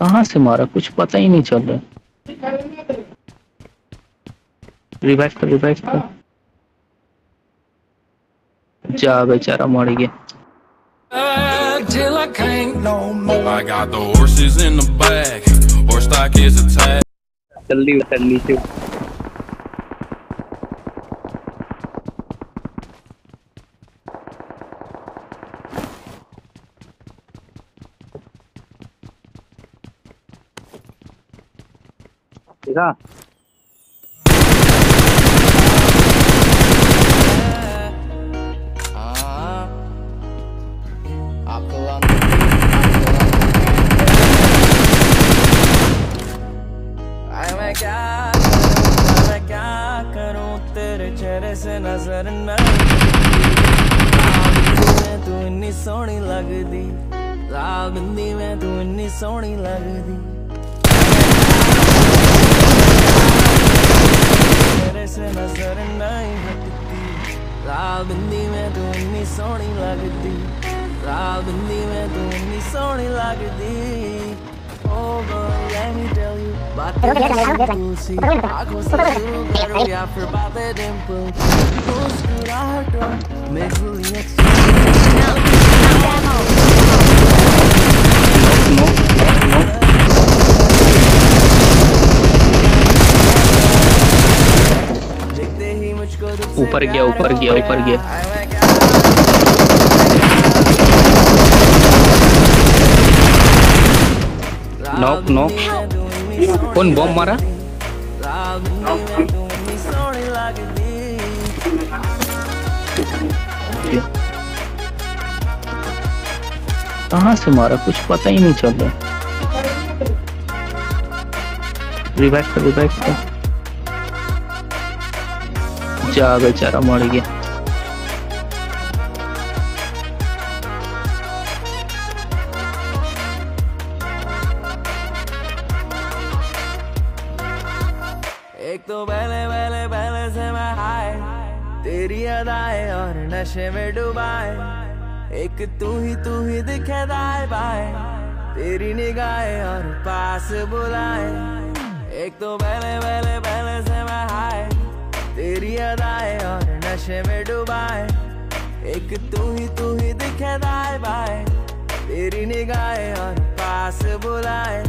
कहाँ से मारा? कुछ पता ही नहीं चल रहा। रिवाइव कर रिवाइव कर। जा बेचारा मर गया। जल्दी उतर नीचे। देखा? चेहरे से नज़र में तू इन्नी सोहनी लगदी लाल में तू इन्नी सोहनी लगदी लाल बिंदी में तू इन्नी सोहनी लगदी लाल बिंदी में तू इन्नी सोहनी लगदी Oh girl, let me tell you बातें तुलसी आंखों से शुरू करो या फिर बातें डिंपल मुस्कुराहट में खुली देखते ऊपर गया, ऊपर गया, ऊपर गया। नॉक नॉक कौन बॉम्ब मारा? कहाँ से मारा? कुछ पता ही नहीं चल रहा। रिवाइव कर रिवाइव कर। जा बेचारा मर गया। एक तो पहले पहले पहले से मैं हाय। तेरी अदाएँ और नशे में डुबाए। एक तू ही तू ही दिखे दाए बाए। तेरी निगाहें और पास बुलाए। एक तो पहले पहले अदाएँ और नशे में डुबाए। एक तू ही तू ही दिखे दाए बाए तेरी निगाहें और पास बुलाए।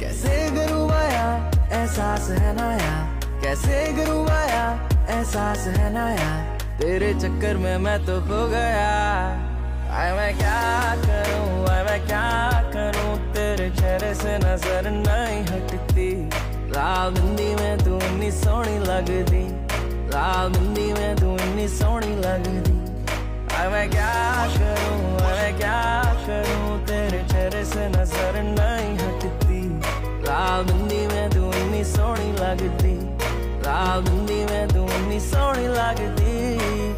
कैसे करूँ बया एहसास है नया कैसे करूँ बया एहसास है नया तेरे चक्कर में मैं तो खो गया। आए मैं क्या करूँ, आए मैं क्या करूँ? तेरे चेहरे से नज़र नहीं हटती। बिंदी में तू इन्नी सोहनी लगदी लाल बिंदी में तू इन्नी सोहनी लगदी आए मैं क्या करूँ मैं क्या करूँ? तेरे चेहरे से नज़र नहीं हटती। लाल बिंदी में तू इन्नी सोहनी लगती। लाल बिंदी में तू इन्नी सोहनी लगदी